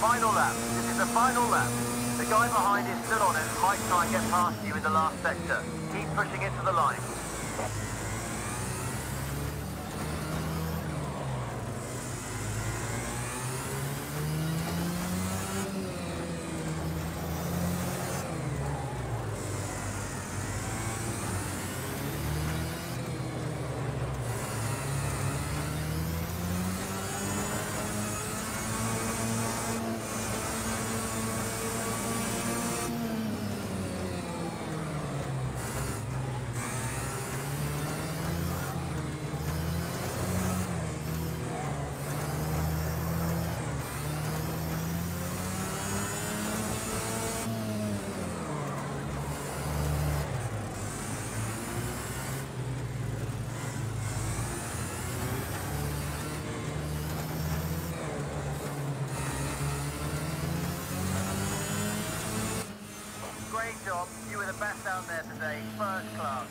Final lap. This is the final lap. The guy behind is still on it and might try and get past you in the last sector. Keep pushing it to the line. Great job. You were the best out there today. First class.